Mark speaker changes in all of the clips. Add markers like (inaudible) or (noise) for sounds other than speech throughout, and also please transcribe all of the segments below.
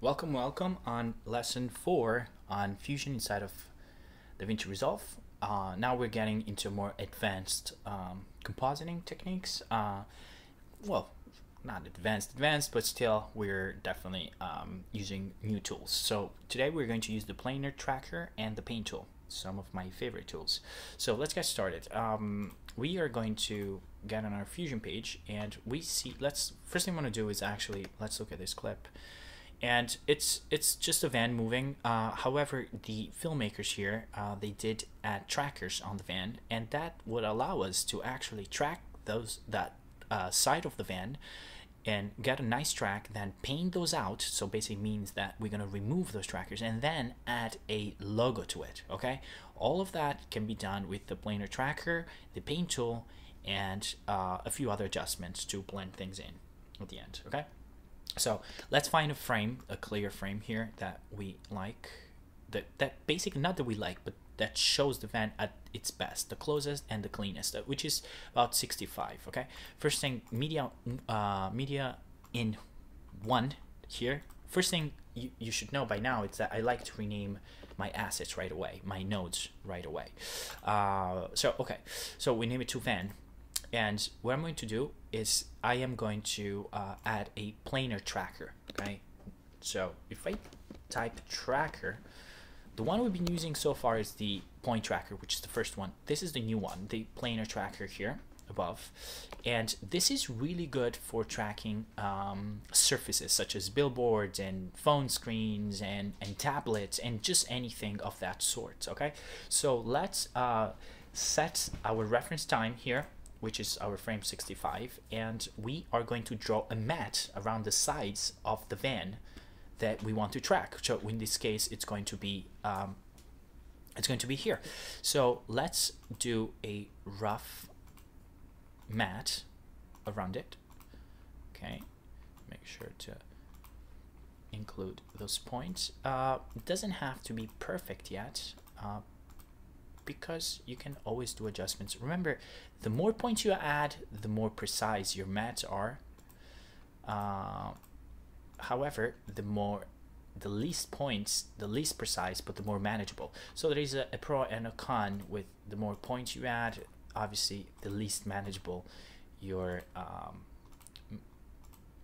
Speaker 1: Welcome, welcome on lesson four on Fusion inside of DaVinci Resolve. Uh, now we're getting into more advanced um, compositing techniques. Uh, well, not advanced, advanced, but still we're definitely um, using new tools. So today we're going to use the planar tracker and the paint tool, some of my favorite tools. So let's get started. Um, we are going to get on our Fusion page and we see, let's, first thing I want to do is actually, let's look at this clip and it's it's just a van moving. Uh, however, the filmmakers here uh, they did add trackers on the van, and that would allow us to actually track those that uh, side of the van and get a nice track, then paint those out. So basically means that we're gonna remove those trackers and then add a logo to it. Okay, all of that can be done with the planar tracker, the paint tool, and uh, a few other adjustments to blend things in at the end. Okay. So let's find a frame, a clear frame here that we like. That that basically not that we like, but that shows the van at its best, the closest and the cleanest, uh, which is about 65. Okay. First thing, media, uh, media in one here. First thing you, you should know by now is that I like to rename my assets right away, my nodes right away. Uh, so okay, so we name it to van and what I'm going to do is I am going to uh, add a planar tracker. Okay, so if I type tracker, the one we've been using so far is the point tracker, which is the first one. This is the new one, the planar tracker here above. And this is really good for tracking um, surfaces such as billboards and phone screens and, and tablets and just anything of that sort. Okay, so let's uh, set our reference time here which is our frame 65 and we are going to draw a matte around the sides of the van that we want to track. So in this case it's going to be um, it's going to be here. So let's do a rough matte around it. Okay make sure to include those points. Uh, it doesn't have to be perfect yet uh, because you can always do adjustments. Remember, the more points you add, the more precise your mattes are. Uh, however, the more the least points, the least precise, but the more manageable. So there is a, a pro and a con with the more points you add, obviously the least manageable your um,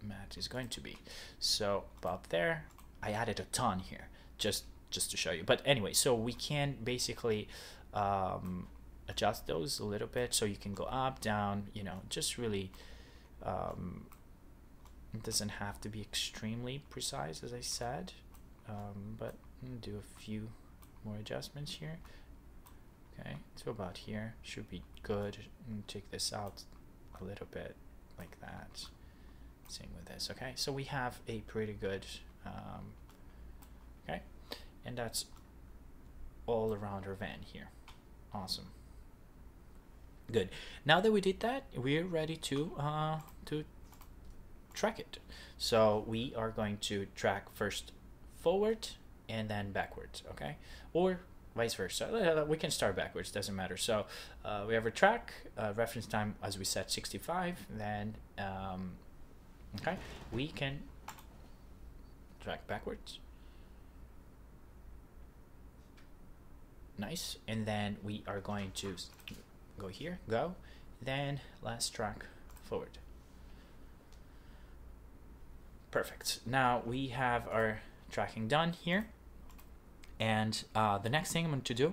Speaker 1: matte is going to be. So about there, I added a ton here just just to show you. But anyway, so we can basically um, adjust those a little bit so you can go up, down, you know, just really um, it doesn't have to be extremely precise as I said, um, but do a few more adjustments here. Okay, so about here should be good. And take this out a little bit like that. Same with this. Okay, so we have a pretty good. Um, okay, and that's all around our van here. Awesome. Good. Now that we did that, we're ready to uh, to track it. So we are going to track first forward and then backwards, okay? Or vice versa. Uh, we can start backwards, doesn't matter. So uh, we have a track, uh, reference time as we set 65, then, um, okay, we can track backwards. nice and then we are going to go here go then last track forward. Perfect. Now we have our tracking done here. And uh, the next thing I'm going to do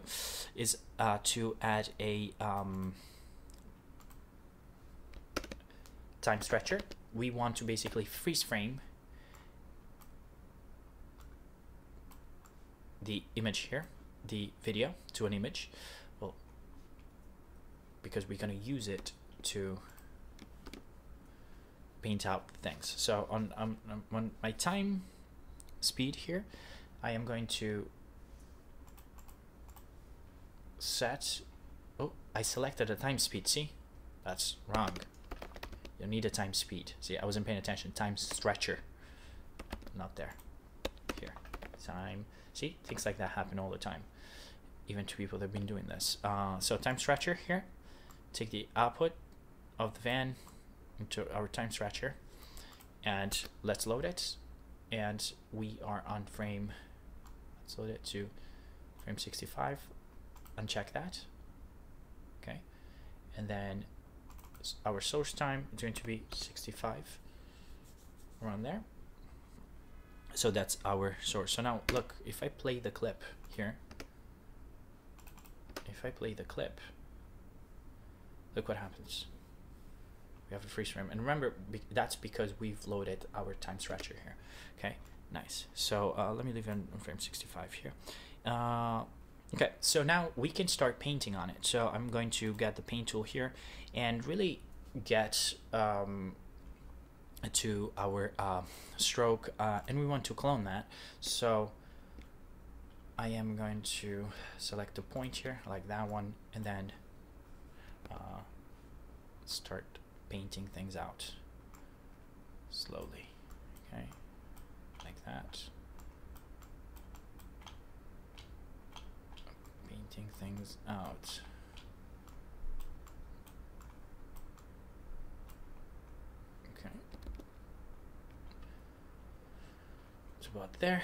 Speaker 1: is uh, to add a um, time stretcher. We want to basically freeze frame the image here the video to an image because we're going to use it to paint out things. So on, on, on my time speed here I am going to set oh I selected a time speed see? That's wrong. You need a time speed. See I wasn't paying attention. Time stretcher. Not there. Here. Time. See things like that happen all the time. Even to people that have been doing this. Uh, so time stretcher here, take the output of the van into our time stretcher and let's load it. and we are on frame let's load it to frame 65 uncheck that. Okay. And then our source time is going to be 65 around there. So that's our source. So now look if I play the clip here if I play the clip look what happens. We have a freeze frame. And remember be that's because we've loaded our time stretcher here. Okay nice. So uh, let me leave it in frame 65 here. Uh, okay so now we can start painting on it. So I'm going to get the paint tool here and really get um, to our uh, stroke uh, and we want to clone that. So I am going to select a point here like that one and then uh, start painting things out slowly okay like that painting things out Okay. It's about there.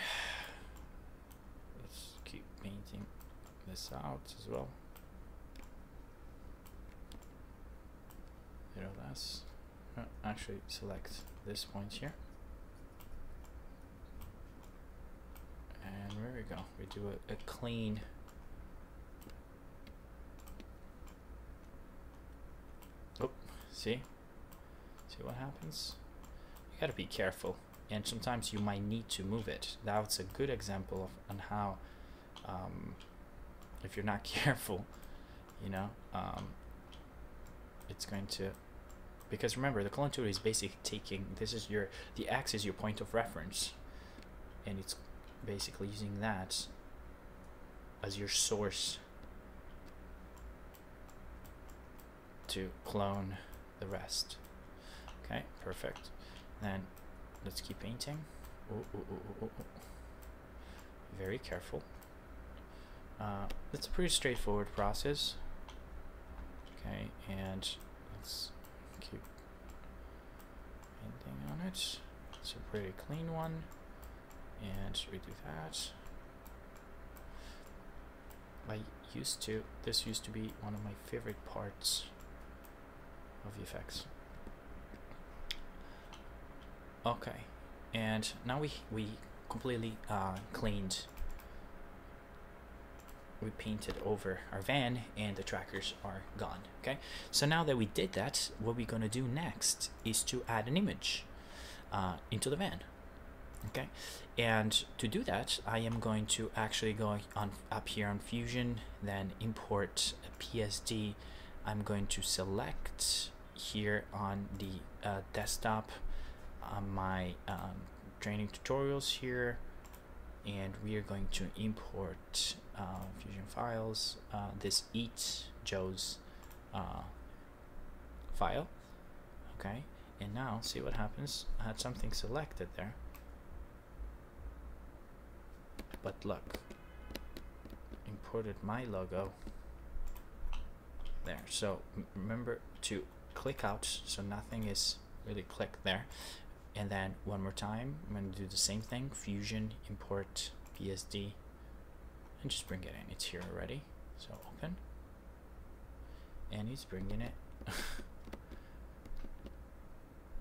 Speaker 1: Let's keep painting this out as well. That's uh, actually select this point here. And there we go. We do a, a clean Oh, see? See what happens? You gotta be careful and sometimes you might need to move it. That's a good example of on how um, if you're not (laughs) careful, you know, um, it's going to because remember the clone tool is basically taking this is your the x is your point of reference and it's basically using that as your source to clone the rest okay perfect then let's keep painting. Ooh, ooh, ooh, Very careful. Uh, it's a pretty straightforward process. Okay, and let's keep painting on it. It's a pretty clean one. And redo that. I used to, this used to be one of my favorite parts of VFX. Okay, and now we we completely uh, cleaned. We painted over our van, and the trackers are gone. Okay, so now that we did that, what we're gonna do next is to add an image uh, into the van. Okay, and to do that, I am going to actually go on up here on Fusion, then import a PSD. I'm going to select here on the uh, desktop on my um, training tutorials here and we are going to import uh, Fusion files, uh, this eat Joe's uh, file, okay, and now see what happens. I had something selected there, but look, imported my logo there. So remember to click out so nothing is really clicked there and then one more time I'm going to do the same thing fusion import PSD and just bring it in. It's here already so open. And he's bringing it (laughs)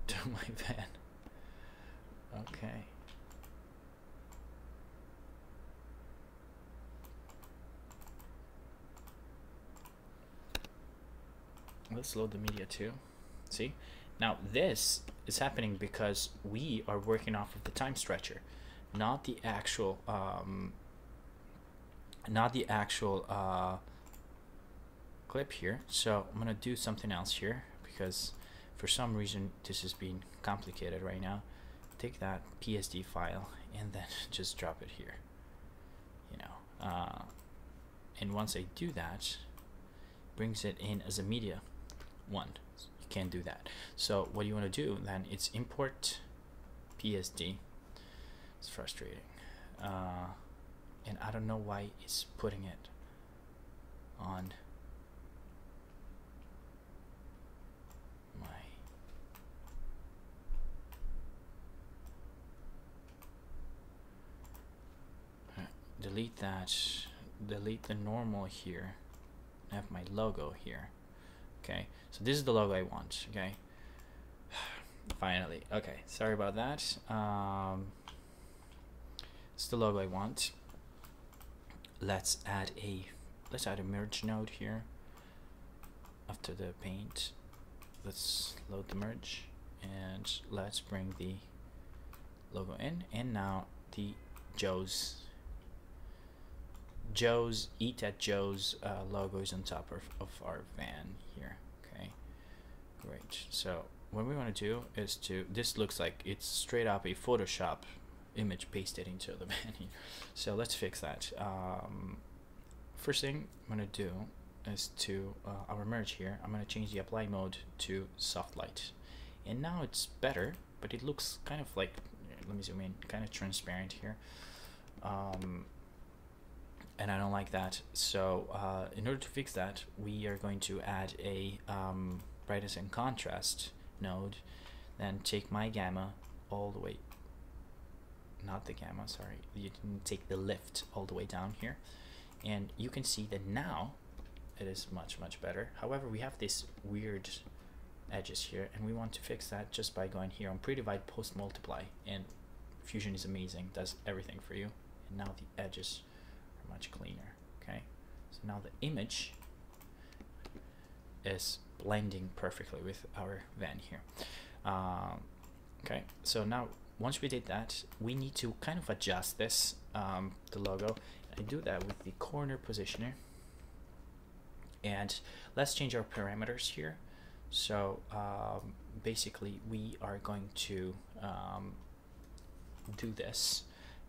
Speaker 1: to my van okay. Let's load the media too. See now this is happening because we are working off of the time stretcher, not the actual, um, not the actual uh, clip here. So I'm gonna do something else here because for some reason this is being complicated right now. Take that PSD file and then (laughs) just drop it here. You know, uh, and once I do that, brings it in as a media one can't do that. So what you want to do then it's import PSD. It's frustrating. Uh, and I don't know why it's putting it on my delete that delete the normal here I have my logo here okay so this is the logo I want okay? (sighs) Finally okay sorry about that. Um, it's the logo I want. Let's add a let's add a merge node here after the paint. Let's load the merge and let's bring the logo in. And now the Joe's Joe's Eat at Joe's uh, logo is on top of, of our van here okay? Great. So what we want to do is to this looks like it's straight up a Photoshop image pasted into the (laughs) van here. So let's fix that. Um, first thing I'm gonna do is to uh, our merge here. I'm gonna change the apply mode to soft light. And now it's better but it looks kind of like let me zoom in kind of transparent here. Um, and I don't like that. So uh, in order to fix that we are going to add a um, brightness and contrast node then take my gamma all the way not the gamma sorry you can take the lift all the way down here and you can see that now it is much much better. However we have this weird edges here and we want to fix that just by going here on pre-divide post multiply and fusion is amazing does everything for you. And now the edges much cleaner okay? So now the image is blending perfectly with our van here. Um, okay so now once we did that we need to kind of adjust this um, the logo. I do that with the corner positioner. And let's change our parameters here. So um, basically we are going to um, do this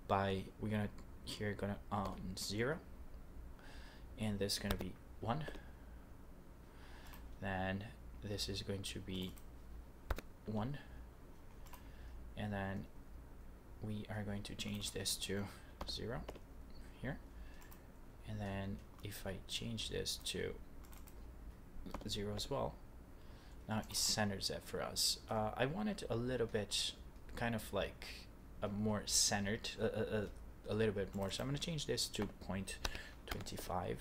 Speaker 1: by we're gonna here gonna um zero. And this is gonna be one. Then this is going to be one. And then we are going to change this to zero here. And then if I change this to zero as well now it centers it for us. Uh, I want it a little bit kind of like a more centered a, a, a little bit more. So I'm gonna change this to 0.25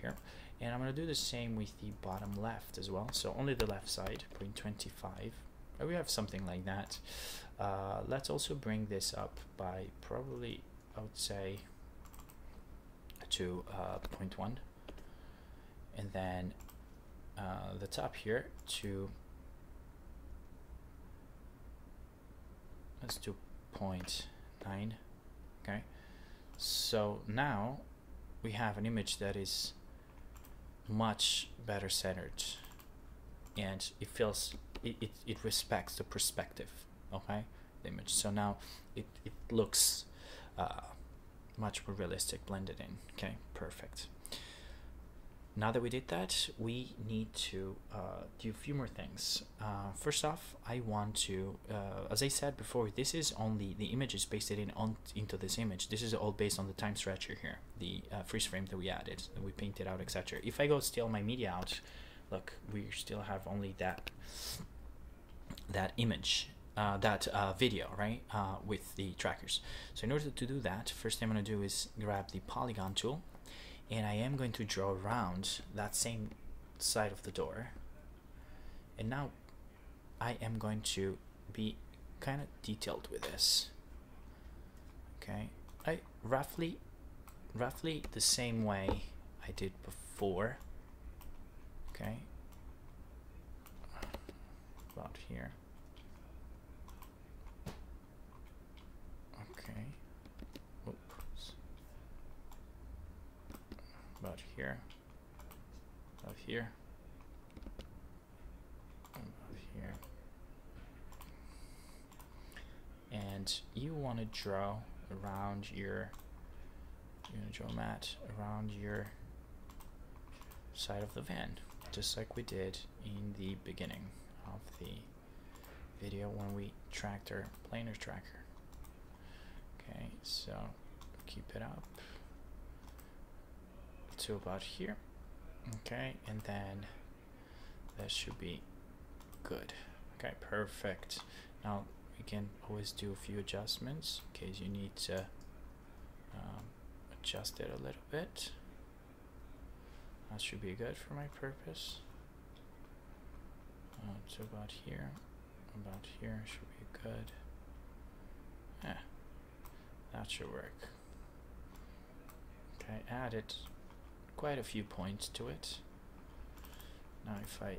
Speaker 1: here. And I'm gonna do the same with the bottom left as well. So only the left side 0.25 we have something like that. Uh, let's also bring this up by probably I would say to uh, 0.1 and then uh, the top here to let's do 0.9 okay? So now we have an image that is much better centered and it feels it, it, it respects the perspective okay? The image. So now it, it looks uh, much more realistic blended in okay? Perfect now that we did that we need to uh, do a few more things. Uh, first off I want to uh, as I said before this is only the image is pasted in on into this image. This is all based on the time stretcher here the uh, freeze frame that we added and we painted out etc if I go steal my media out look we still have only that that image uh, that uh, video, right, uh, with the trackers. So in order to do that, first thing I'm going to do is grab the polygon tool, and I am going to draw around that same side of the door. And now I am going to be kind of detailed with this. Okay, I roughly, roughly the same way I did before. Okay, about here. About here, about here, about here. And you want to draw around your, you want to draw matte around your side of the van, just like we did in the beginning of the video when we tracked our planar tracker. Okay, so keep it up to about here okay and then that should be good okay perfect now we can always do a few adjustments in case you need to um, adjust it a little bit. That should be good for my purpose. Uh, it's about here. About here should be good. Yeah, that should work. Okay, added quite a few points to it. Now if I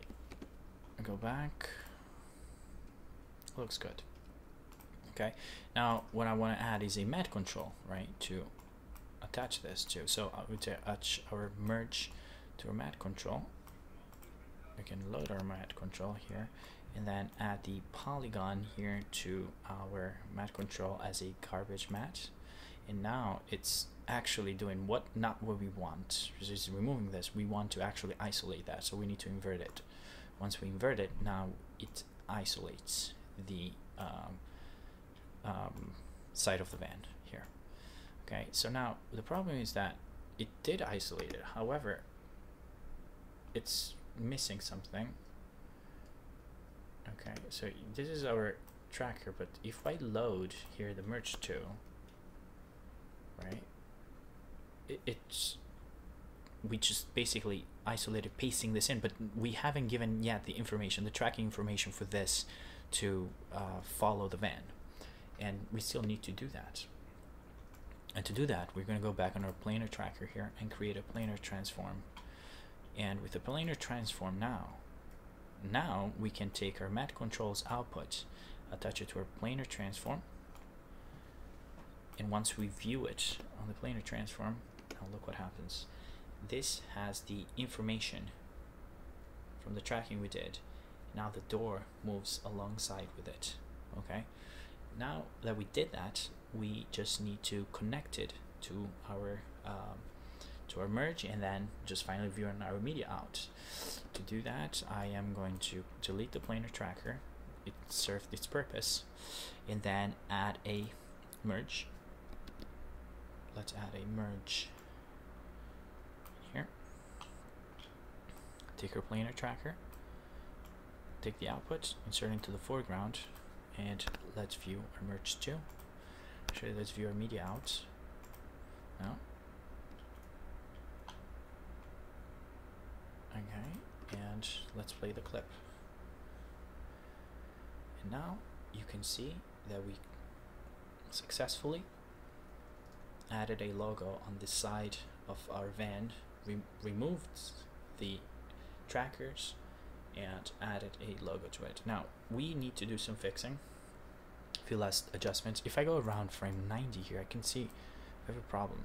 Speaker 1: go back, looks good. Okay, now what I want to add is a matte control, right, to attach this to. So uh, I would attach our merge to our matte control. We can load our matte control here and then add the polygon here to our mat control as a garbage matte. And now it's actually doing what not what we want. It's removing this, we want to actually isolate that. So we need to invert it. Once we invert it, now it isolates the um, um, side of the band here. Okay, so now the problem is that it did isolate it. However, it's missing something. Okay, so this is our tracker, but if I load here the merge to, right, it, it's we just basically isolated pasting this in, but we haven't given yet the information, the tracking information for this to uh, follow the van. And we still need to do that. And to do that, we're going to go back on our planar tracker here and create a planar transform. And with the planar transform now, now we can take our matte controls output, attach it to our planar transform, and once we view it on the planar transform, now look what happens. This has the information from the tracking we did. Now the door moves alongside with it. Okay. Now that we did that, we just need to connect it to our um, to our merge and then just finally view our media out. To do that, I am going to delete the planar tracker. It served its purpose, and then add a merge. Let's add a merge here. Take our planar tracker. Take the output, insert into the foreground, and let's view our merge to. Actually, let's view our media out. Now, Okay, and let's play the clip. And now you can see that we successfully added a logo on the side of our van, re removed the trackers, and added a logo to it. Now, we need to do some fixing, a few last adjustments. If I go around frame 90 here, I can see I have a problem.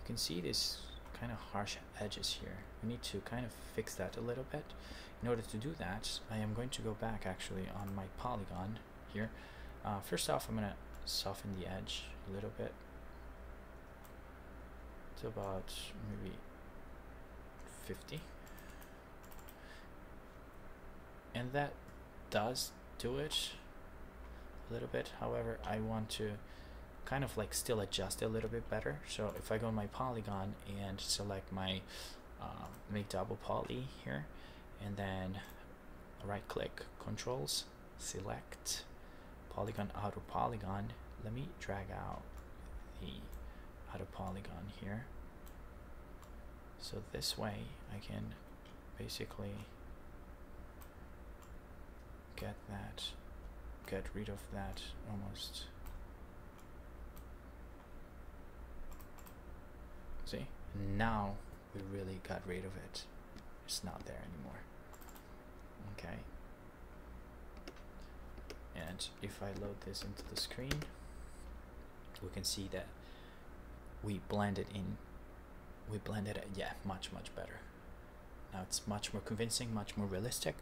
Speaker 1: You can see this kind of harsh edges here. We need to kind of fix that a little bit. In order to do that, I am going to go back actually on my polygon here. Uh, first off, I'm going to soften the edge a little bit to about maybe 50. And that does do it a little bit. However, I want to kind of like still adjust a little bit better. So if I go on my polygon and select my um, make double poly here, and then right click controls, select polygon auto polygon. Let me drag out the auto polygon here. So this way I can basically get that, get rid of that almost See? Now we really got rid of it. It's not there anymore. Okay. And if I load this into the screen, we can see that we blended in, we blended it, yeah, much, much better. Now it's much more convincing, much more realistic.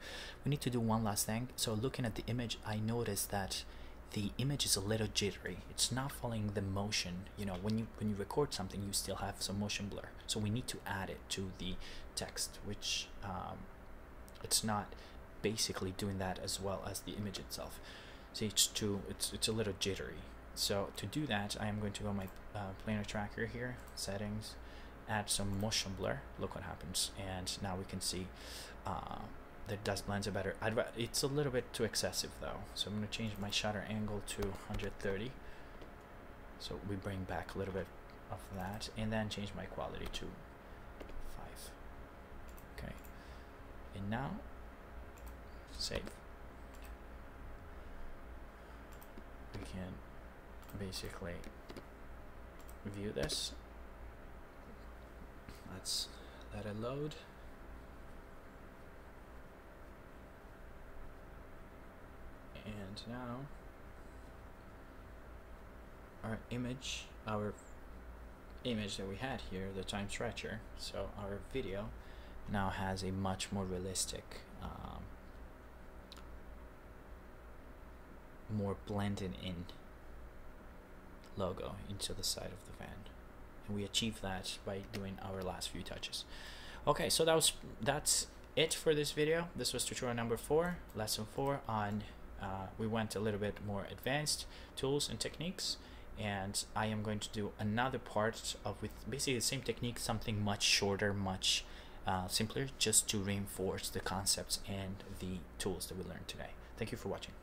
Speaker 1: We need to do one last thing. So looking at the image, I noticed that the image is a little jittery it's not following the motion you know when you when you record something you still have some motion blur so we need to add it to the text which um, it's not basically doing that as well as the image itself so it's too it's it's a little jittery so to do that I am going to go my uh, planar tracker here settings add some motion blur look what happens and now we can see uh, that does blends it better. I'd it's a little bit too excessive though, so I'm gonna change my shutter angle to 130. So we bring back a little bit of that and then change my quality to 5 okay and now save we can basically view this. Let's let it load. And now our image our image that we had here the time stretcher. So our video now has a much more realistic um, more blended in logo into the side of the van and we achieved that by doing our last few touches. Okay so that was that's it for this video. This was tutorial number four lesson four on uh, we went a little bit more advanced tools and techniques. And I am going to do another part of with basically the same technique something much shorter much uh, simpler just to reinforce the concepts and the tools that we learned today. Thank you for watching